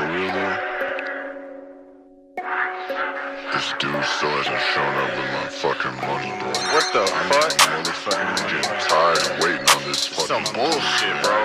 for real though? This dude still hasn't shown up with my fucking money, bro. What the I'm fuck? motherfucking getting tired of waiting on this fucking Some bullshit, bro.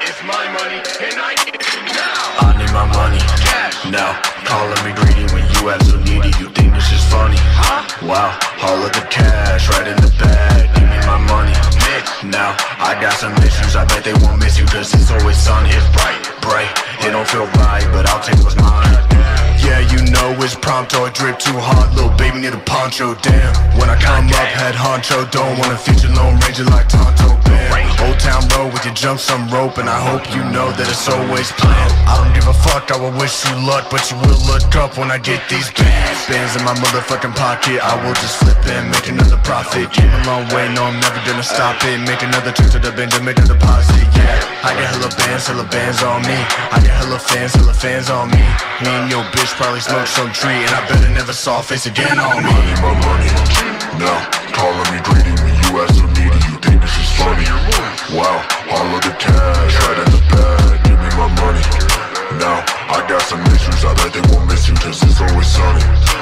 It's my money, and I get it now. I need my money now. Calling me greedy when you act so needy. You think this is funny? Huh? Wow, all of the cash right in the bag. Give me my money now. I got some issues. I bet they won't miss you cause it's always sunny. It's bright, bright. Feel right, but I'll take what's mine. Yeah, you know it's pronto. Drip too hard, little baby need a poncho. Damn, when I come up, head honcho. Don't wanna feature Lone Ranger like Tonto. Old Town Road, we can jump some rope, and I hope you know that it's always planned. I don't give a fuck, I will wish you luck, but you will look up when I get these bands. Bands in my motherfucking pocket, I will just flip and make another profit Came a long way, no I'm never gonna stop it. Make another trip to the bank and make a deposit. yeah. I get hella bands, hella bands on me. I get hella fans, hella fans on me. Me and your bitch probably smoked some tree And I better never saw a face again on me. Money, my money, now. Calling me greedy When you ask for me, do you think this is funny? Wow, all of the cash right in the bag. Give me my money, now. I got some issues I bet they won't miss you cause it's always sunny.